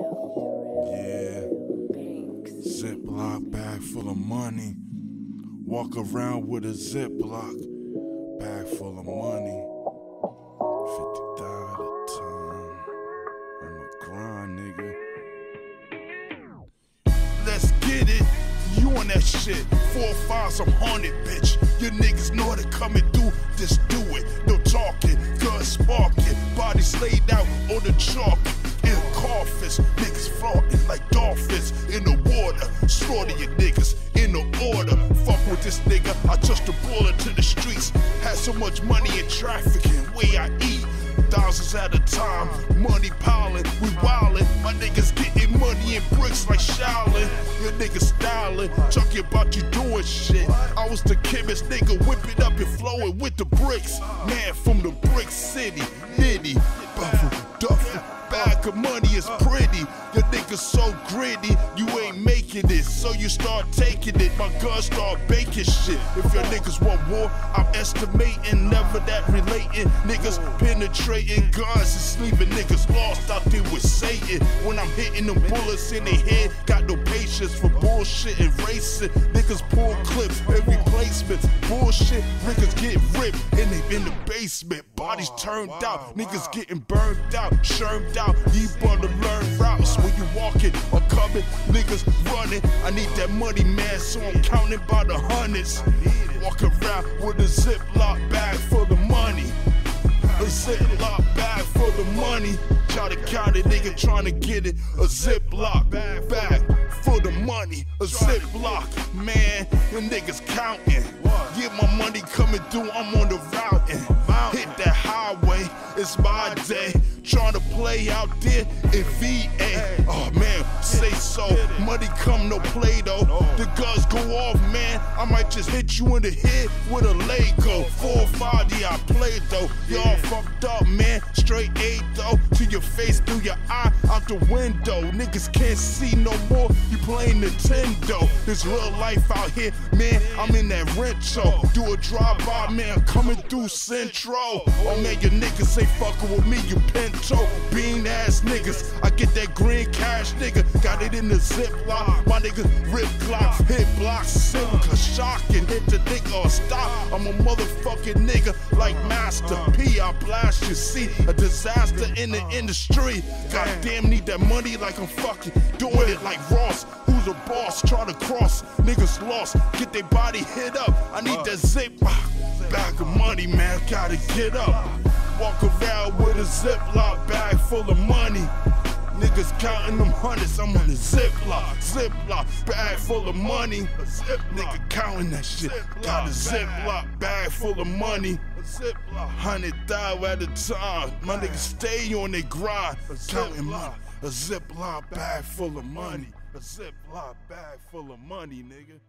Yeah. Ziploc bag full of money. Walk around with a Ziploc bag full of money. 50 dollar time. I'm a grind, nigga. Let's get it. You on that shit. Four five, some haunted, bitch. Your niggas know to come and do. Just do it. No talking. Gun sparking. Bodies laid out on the chalk. Coffins. Niggas flaunting like dolphins in the water. Slaughter your niggas in the order. Fuck with this nigga. I touched the bullet to the streets. Had so much money in trafficking. Way I eat. Thousands at a time. Money piling. We wildin'. My niggas getting money in bricks like Shaolin. Your niggas styling. Talking about you doing shit. I was the chemist nigga whipping up and flowing with the bricks. Man from the brick city. Nitty. Buffalo. Duffel. Bag of money is uh. pretty. Your niggas so gritty, you uh. ain't making it. So you start taking it. My guns start baking shit. If your uh. niggas want war, I'm estimating, never that relating. Niggas penetrating guns and sleeping niggas lost out there with Satan. When I'm hitting them bullets in their head, got no patience for bullshit and racing. Niggas pull clips, every placement. Bullshit, niggas get ripped and they in the basement. Bodies oh, turned out, niggas getting burned out, shermed out. You better learn routes when you walking or coming. Niggas running. I need that money, man, so I'm counting by the hundreds. Walk around with a Ziploc bag full of money. A Ziploc bag full of money. Try to count it, nigga trying to get it. A Ziploc bag full of money. A Ziploc, man, them niggas counting. Get my money coming through, I'm on the routing. Hit that highway, it's my day. Trying to play out there in VA. Oh man, say so. Money come, no play though. The guns go off, man. I might just hit you in the head with a Lego. Four or five, yeah, I played though. Y'all fucked up, man. Straight eight though. To your face, through your eye, out the window. Niggas can't see no more. You playing Nintendo. This real life out here, man. I'm in that retro. Do a drive-by, man. Coming through Central. Oh man, your niggas ain't fucking with me, you pinto. Bean ass niggas. I get that green cash, nigga. Got it in the ziploc. My niggas rip clocks, hit blocks, silica, shocking. Hit the nigga or stop. I'm a motherfucking nigga like Master P. I blast you, see a disaster in the industry. Goddamn, need that money like I'm fucking doing it like Ross. Who's a boss? Try to cross. Niggas lost. Get their body hit up. I need that zip. Bag of money, man. Gotta get up. Walk around with a Ziploc bag full of money. Niggas counting them hundreds, I'm on a Ziploc, Ziploc bag full of money. Nigga counting that shit. Got a Ziploc bag full of money. Hundred thousand at a time. My niggas stay on their grind, counting money. A Ziploc bag full of money. A Ziploc bag full of money, nigga.